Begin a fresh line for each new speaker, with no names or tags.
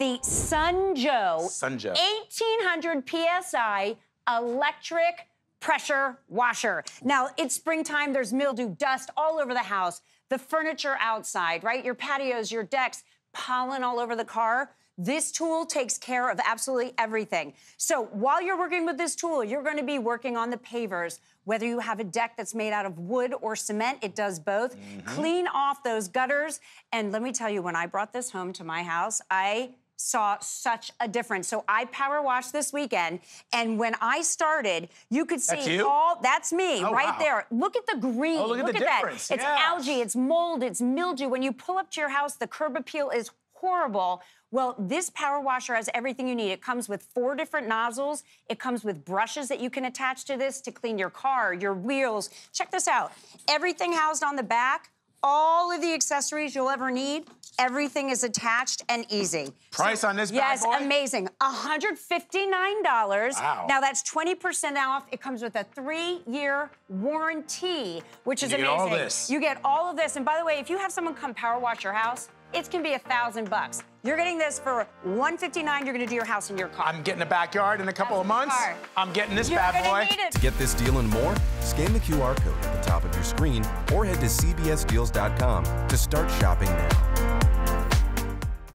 the Sun Joe.
Sunjoe.
1800 PSI electric pressure washer. Now, it's springtime, there's mildew, dust all over the house, the furniture outside, right? Your patios, your decks, pollen all over the car. This tool takes care of absolutely everything. So while you're working with this tool, you're gonna be working on the pavers, whether you have a deck that's made out of wood or cement, it does both. Mm -hmm. Clean off those gutters. And let me tell you, when I brought this home to my house, I saw such a difference. So I power washed this weekend, and when I started, you could see
that's you?
all that's me
oh,
right
wow.
there. Look at the green.
Oh, look at,
look
the
at
difference.
that. It's
yes.
algae, it's mold, it's mildew. When you pull up to your house, the curb appeal is horrible. Well, this power washer has everything you need. It comes with four different nozzles. It comes with brushes that you can attach to this to clean your car, your wheels. Check this out. Everything housed on the back, all of the accessories you'll ever need Everything is attached and easy.
Price
so,
on this
Yes,
boy?
amazing. $159.
Wow.
Now that's 20% off. It comes with a three-year warranty, which is
you
amazing.
Get all this.
You get all of this. And by the way, if you have someone come power wash your house, it can be a thousand bucks. You're getting this for 159. You're gonna do your house in your car.
I'm getting a backyard in a couple
That's
of months.
Car.
I'm getting this
You're
bad boy.
To
get this deal and more, scan the QR code at the top of your screen or head to cbsdeals.com to start shopping now.